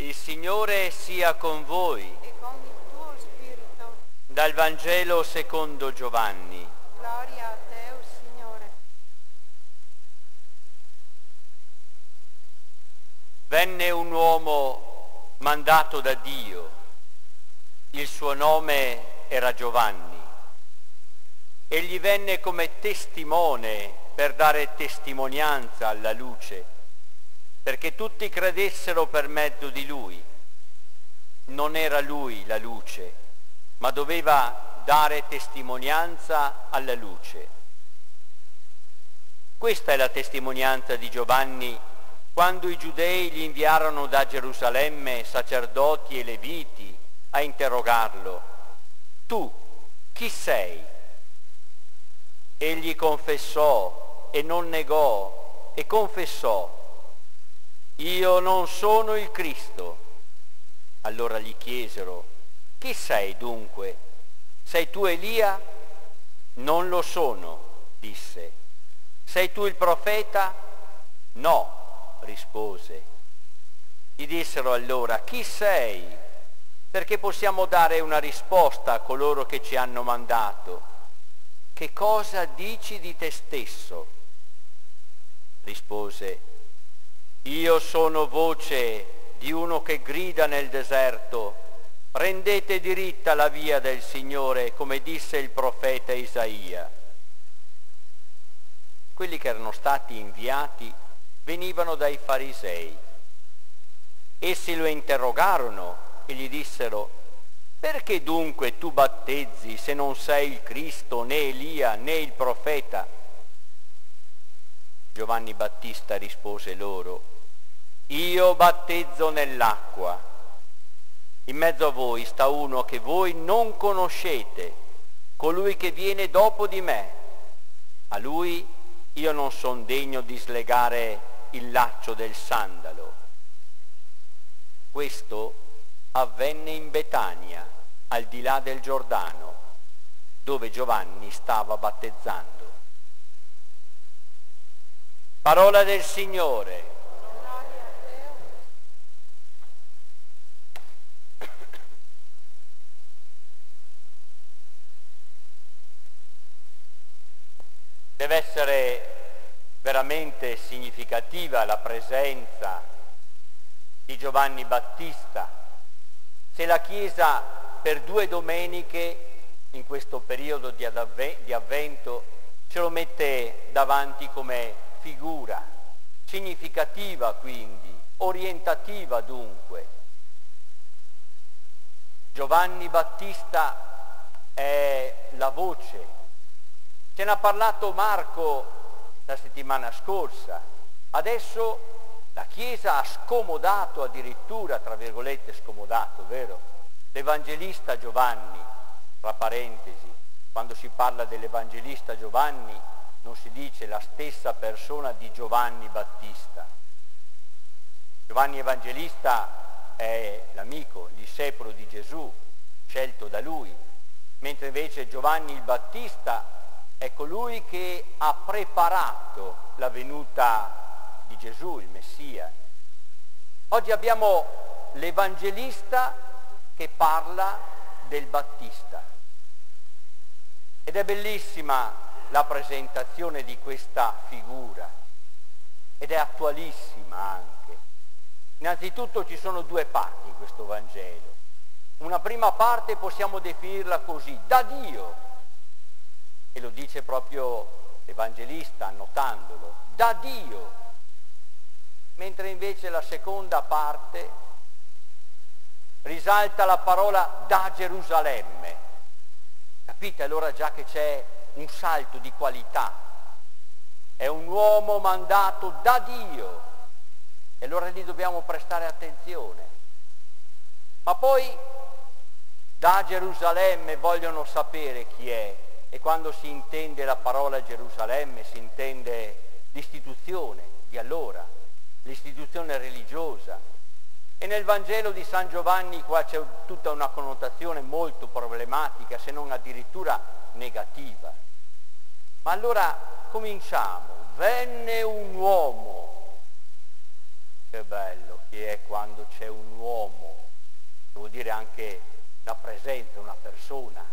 Il Signore sia con voi. e con il tuo spirito. Dal Vangelo secondo Giovanni. Gloria a te, o Signore. Venne un uomo mandato da Dio. Il suo nome era Giovanni. Egli venne come testimone per dare testimonianza alla luce, perché tutti credessero per mezzo di lui. Non era lui la luce, ma doveva dare testimonianza alla luce. Questa è la testimonianza di Giovanni quando i giudei gli inviarono da Gerusalemme sacerdoti e leviti a interrogarlo. Tu, chi sei? Egli confessò e non negò e confessò, io non sono il Cristo. Allora gli chiesero, chi sei dunque? Sei tu Elia? Non lo sono, disse. Sei tu il profeta? No, rispose. Gli dissero allora, chi sei? Perché possiamo dare una risposta a coloro che ci hanno mandato. Che cosa dici di te stesso? Rispose, io sono voce di uno che grida nel deserto, rendete diritta la via del Signore, come disse il profeta Isaia. Quelli che erano stati inviati venivano dai farisei. Essi lo interrogarono e gli dissero, perché dunque tu battezzi se non sei il Cristo, né Elia, né il profeta? Giovanni Battista rispose loro, io battezzo nell'acqua. In mezzo a voi sta uno che voi non conoscete, colui che viene dopo di me. A lui io non sono degno di slegare il laccio del sandalo. Questo avvenne in Betania, al di là del Giordano, dove Giovanni stava battezzando. Parola del Signore. Deve essere veramente significativa la presenza di Giovanni Battista. Se la Chiesa per due domeniche in questo periodo di avvento ce lo mette davanti come figura, significativa quindi, orientativa dunque. Giovanni Battista è la voce. Ce n'ha parlato Marco la settimana scorsa. Adesso la Chiesa ha scomodato addirittura, tra virgolette scomodato, vero? L'Evangelista Giovanni, tra parentesi, quando si parla dell'Evangelista Giovanni non si dice la stessa persona di Giovanni Battista. Giovanni Evangelista è l'amico, il discepolo di Gesù, scelto da lui, mentre invece Giovanni il Battista è colui che ha preparato la venuta di Gesù, il Messia. Oggi abbiamo l'Evangelista che parla del Battista. Ed è bellissima la presentazione di questa figura ed è attualissima anche. Innanzitutto ci sono due parti in questo Vangelo. Una prima parte possiamo definirla così, da Dio, e lo dice proprio l'Evangelista annotandolo, da Dio, mentre invece la seconda parte risalta la parola da Gerusalemme. Capite allora già che c'è un salto di qualità. È un uomo mandato da Dio e allora lì dobbiamo prestare attenzione. Ma poi da Gerusalemme vogliono sapere chi è e quando si intende la parola Gerusalemme si intende l'istituzione di allora, l'istituzione religiosa. E nel Vangelo di San Giovanni qua c'è tutta una connotazione molto problematica, se non addirittura negativa. Ma allora cominciamo. Venne un uomo, che bello, che è quando c'è un uomo, vuol dire anche una presenza, una persona.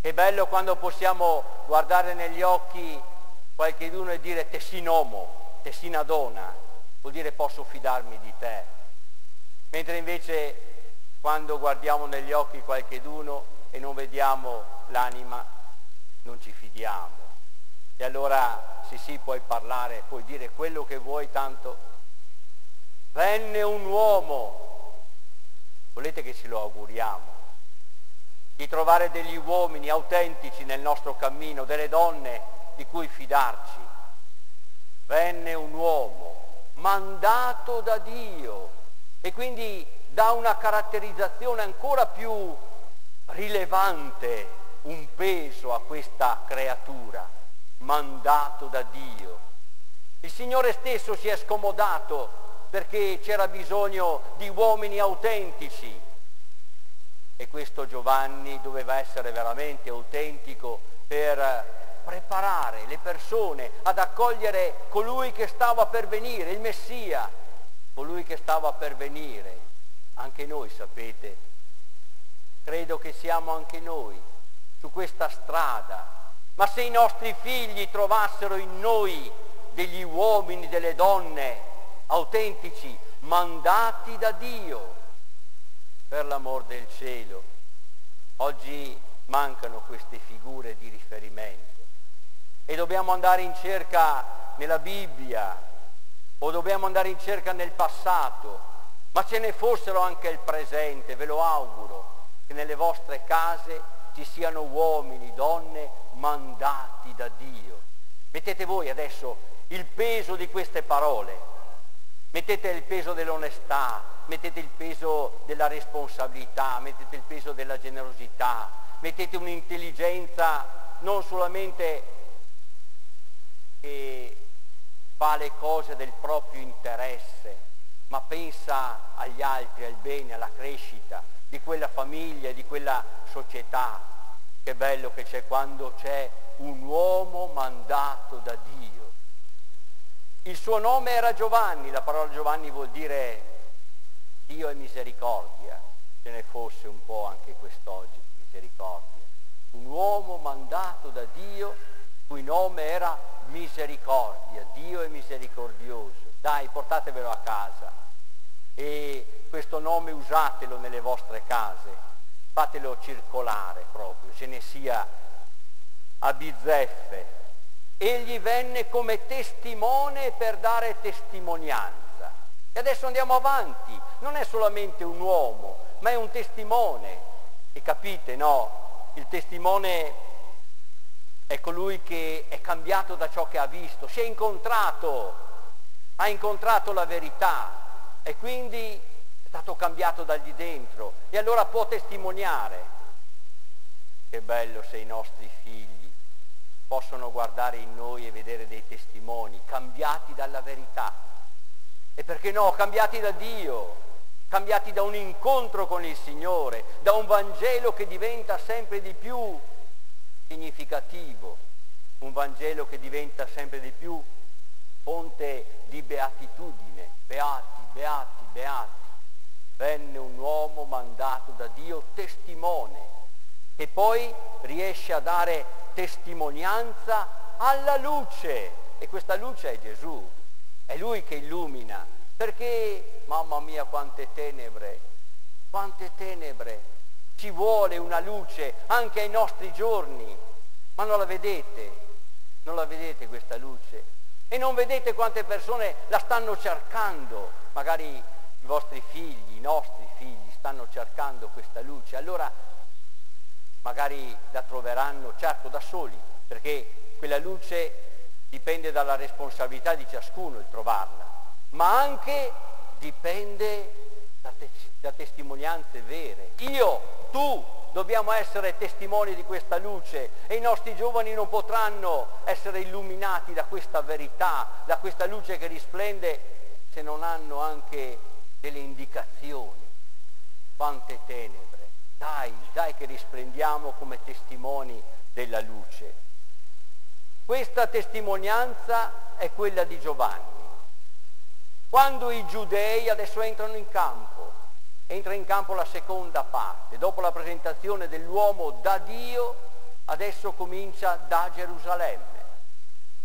Che bello quando possiamo guardare negli occhi qualcheduno e dire tessinomo, tessina donna, vuol dire posso fidarmi di te. Mentre invece quando guardiamo negli occhi qualcheduno e non vediamo l'anima, non ci fidiamo. E allora sì sì, puoi parlare, puoi dire quello che vuoi, tanto venne un uomo, volete che ce lo auguriamo, di trovare degli uomini autentici nel nostro cammino, delle donne di cui fidarci. Venne un uomo mandato da Dio e quindi dà una caratterizzazione ancora più rilevante, un peso a questa creatura, mandato da Dio. Il Signore stesso si è scomodato perché c'era bisogno di uomini autentici e questo Giovanni doveva essere veramente autentico per preparare le persone ad accogliere colui che stava per venire, il Messia, colui che stava per venire anche noi sapete, credo che siamo anche noi su questa strada, ma se i nostri figli trovassero in noi degli uomini, delle donne autentici, mandati da Dio, per l'amor del cielo, oggi mancano queste figure di riferimento. E dobbiamo andare in cerca nella Bibbia o dobbiamo andare in cerca nel passato ma ce ne fossero anche il presente, ve lo auguro, che nelle vostre case ci siano uomini, donne mandati da Dio. Mettete voi adesso il peso di queste parole, mettete il peso dell'onestà, mettete il peso della responsabilità, mettete il peso della generosità, mettete un'intelligenza non solamente che fa le cose del proprio interesse, ma pensa agli altri, al bene, alla crescita di quella famiglia, di quella società. Che bello che c'è quando c'è un uomo mandato da Dio. Il suo nome era Giovanni, la parola Giovanni vuol dire Dio è misericordia, ce ne fosse un po' anche quest'oggi, misericordia. Un uomo mandato da Dio, cui nome era misericordia, Dio è misericordioso. Dai, portatevelo a casa e questo nome usatelo nelle vostre case, fatelo circolare proprio, ce ne sia a bizzeffe. Egli venne come testimone per dare testimonianza. E adesso andiamo avanti, non è solamente un uomo, ma è un testimone. E capite, no? Il testimone è colui che è cambiato da ciò che ha visto, si è incontrato, ha incontrato la verità, e quindi è stato cambiato dal di dentro e allora può testimoniare. Che bello se i nostri figli possono guardare in noi e vedere dei testimoni cambiati dalla verità. E perché no, cambiati da Dio, cambiati da un incontro con il Signore, da un Vangelo che diventa sempre di più significativo, un Vangelo che diventa sempre di più fonte di beatitudine, beati beati, beati. Venne un uomo mandato da Dio testimone che poi riesce a dare testimonianza alla luce. E questa luce è Gesù, è Lui che illumina, perché, mamma mia, quante tenebre, quante tenebre, ci vuole una luce anche ai nostri giorni, ma non la vedete, non la vedete questa luce e non vedete quante persone la stanno cercando, magari i vostri figli, i nostri figli stanno cercando questa luce, allora magari la troveranno certo da soli, perché quella luce dipende dalla responsabilità di ciascuno il trovarla, ma anche dipende da, te- da testimonianze vere. Io, tu, dobbiamo essere testimoni di questa luce e i nostri giovani non potranno essere illuminati da questa verità, da questa luce che risplende se non hanno anche delle indicazioni. Quante tenebre. Dai, dai che risplendiamo come testimoni della luce. Questa testimonianza è quella di Giovanni. Quando i giudei adesso entrano in campo, entra in campo la seconda parte, dopo la presentazione dell'uomo da Dio, adesso comincia da Gerusalemme.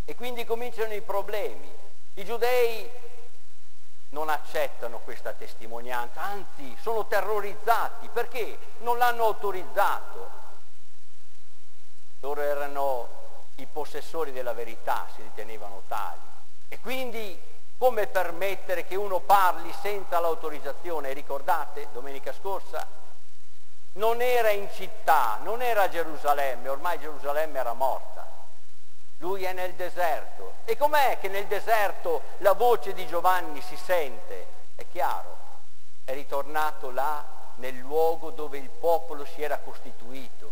E quindi cominciano i problemi. I giudei non accettano questa testimonianza, anzi sono terrorizzati perché non l'hanno autorizzato. Loro erano i possessori della verità, si ritenevano tali. E quindi come permettere che uno parli senza l'autorizzazione? Ricordate, domenica scorsa? Non era in città, non era a Gerusalemme, ormai Gerusalemme era morta. Lui è nel deserto. E com'è che nel deserto la voce di Giovanni si sente? È chiaro, è ritornato là nel luogo dove il popolo si era costituito.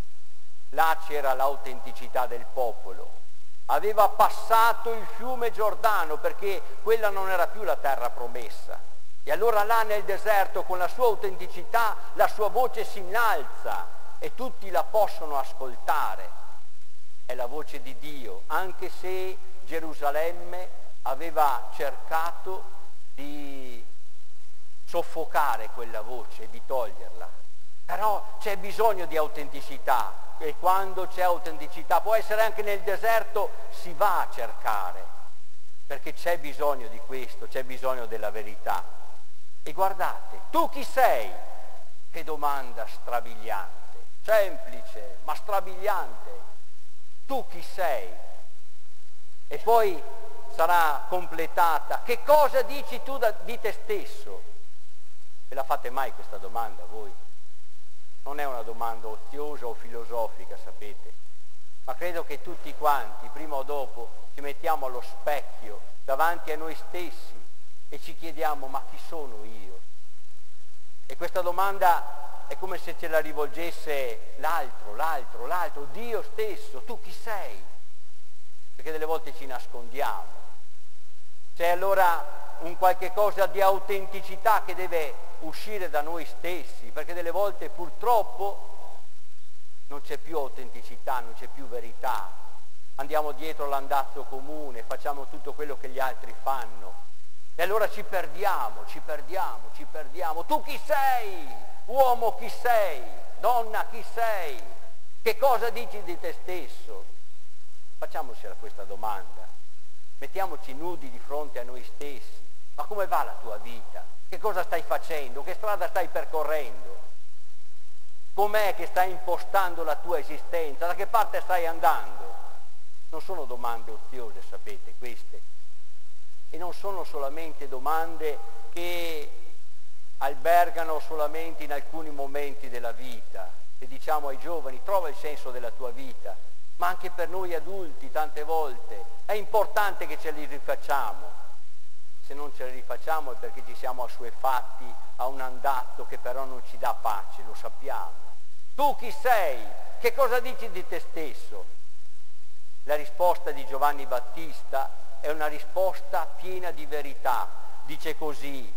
Là c'era l'autenticità del popolo aveva passato il fiume Giordano perché quella non era più la terra promessa. E allora là nel deserto con la sua autenticità la sua voce si innalza e tutti la possono ascoltare. È la voce di Dio, anche se Gerusalemme aveva cercato di soffocare quella voce, di toglierla. Però c'è bisogno di autenticità, e quando c'è autenticità, può essere anche nel deserto, si va a cercare, perché c'è bisogno di questo, c'è bisogno della verità. E guardate, tu chi sei? Che domanda strabiliante, semplice, ma strabiliante. Tu chi sei? E poi sarà completata. Che cosa dici tu da, di te stesso? Ve la fate mai questa domanda voi? Non è una domanda oziosa o filosofica, sapete, ma credo che tutti quanti, prima o dopo, ci mettiamo allo specchio davanti a noi stessi e ci chiediamo ma chi sono io? E questa domanda è come se ce la rivolgesse l'altro, l'altro, l'altro, Dio stesso, tu chi sei? Perché delle volte ci nascondiamo. C'è allora un qualche cosa di autenticità che deve uscire da noi stessi, perché delle volte purtroppo non c'è più autenticità, non c'è più verità. Andiamo dietro l'andazzo comune, facciamo tutto quello che gli altri fanno. E allora ci perdiamo, ci perdiamo, ci perdiamo. Tu chi sei? Uomo chi sei? Donna chi sei? Che cosa dici di te stesso? Facciamoci questa domanda. Mettiamoci nudi di fronte a noi stessi. Ma come va la tua vita? Che cosa stai facendo? Che strada stai percorrendo? Com'è che stai impostando la tua esistenza? Da che parte stai andando? Non sono domande oziose, sapete, queste. E non sono solamente domande che albergano solamente in alcuni momenti della vita. E diciamo ai giovani, trova il senso della tua vita, ma anche per noi adulti tante volte è importante che ce li rifacciamo se non ce le rifacciamo è perché ci siamo assuefatti a un andazzo che però non ci dà pace, lo sappiamo. Tu chi sei? Che cosa dici di te stesso? La risposta di Giovanni Battista è una risposta piena di verità. Dice così,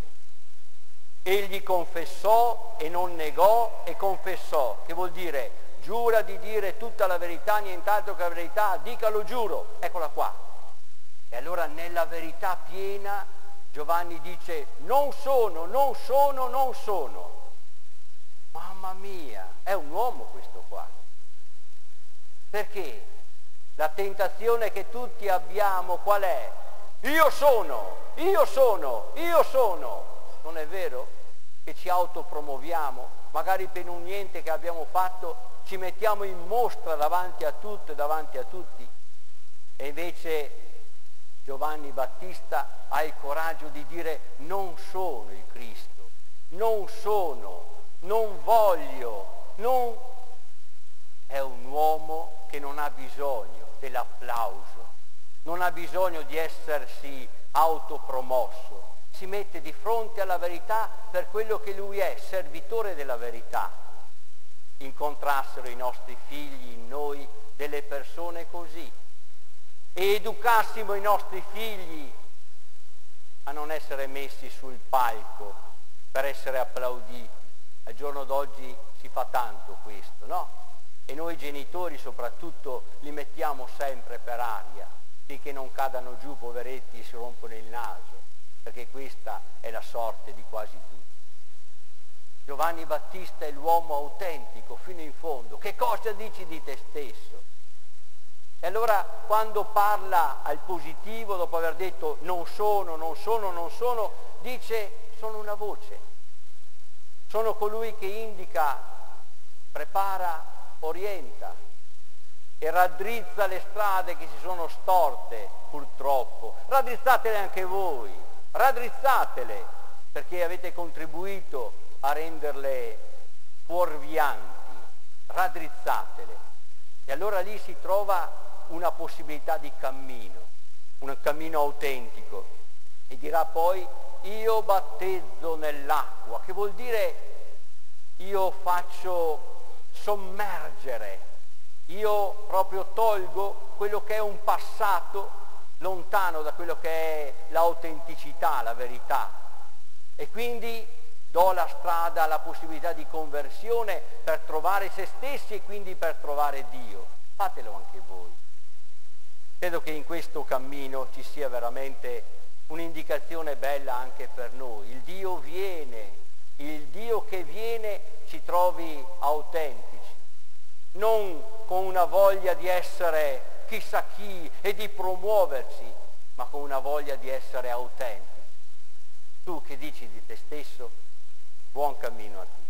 egli confessò e non negò e confessò, che vuol dire giura di dire tutta la verità, nient'altro che la verità, dica lo giuro, eccola qua. E allora nella verità piena Giovanni dice non sono, non sono, non sono. Mamma mia, è un uomo questo qua. Perché? La tentazione che tutti abbiamo qual è? Io sono, io sono, io sono. Non è vero? Che ci autopromuoviamo, magari per un niente che abbiamo fatto ci mettiamo in mostra davanti a tutto e davanti a tutti. E invece Giovanni Battista ha il coraggio di dire non sono il Cristo, non sono, non voglio, non... È un uomo che non ha bisogno dell'applauso, non ha bisogno di essersi autopromosso, si mette di fronte alla verità per quello che lui è, servitore della verità. Incontrassero i nostri figli in noi delle persone così, e educassimo i nostri figli a non essere messi sul palco per essere applauditi. Al giorno d'oggi si fa tanto questo, no? E noi genitori soprattutto li mettiamo sempre per aria, finché non cadano giù poveretti e si rompono il naso. perché questa è la sorte di quasi tutti. Giovanni Battista è l'uomo autentico fino in fondo. Che cosa dici di te stesso? E allora quando parla al positivo, dopo aver detto non sono, non sono, non sono, dice sono una voce. Sono colui che indica, prepara, orienta e raddrizza le strade che si sono storte purtroppo. Raddrizzatele anche voi, raddrizzatele perché avete contribuito a renderle fuorvianti, raddrizzatele. E allora lì si trova una possibilità di cammino, un cammino autentico. E dirà poi io battezzo nell'acqua, che vuol dire io faccio sommergere, io proprio tolgo quello che è un passato lontano da quello che è l'autenticità, la verità. E quindi do la strada, la possibilità di conversione per trovare se stessi e quindi per trovare Dio. Fatelo anche voi. Credo che in questo cammino ci sia veramente un'indicazione bella anche per noi. Il Dio viene, il Dio che viene ci trovi autentici, non con una voglia di essere chissà chi e di promuoversi, ma con una voglia di essere autentici. Tu che dici di te stesso, buon cammino a te.